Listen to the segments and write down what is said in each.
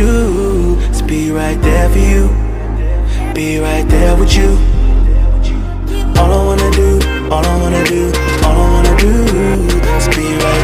Do is be right there for you. Be right there with you. All I wanna do, all I wanna do, all I wanna do is be right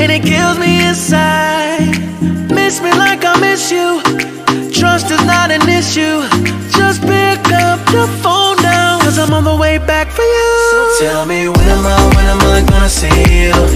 and it kills me inside. Miss me like I miss you. Trust is not an issue. Just pick up the phone now. Cause I'm on the way back for you. So tell me when am I, when am I gonna see you?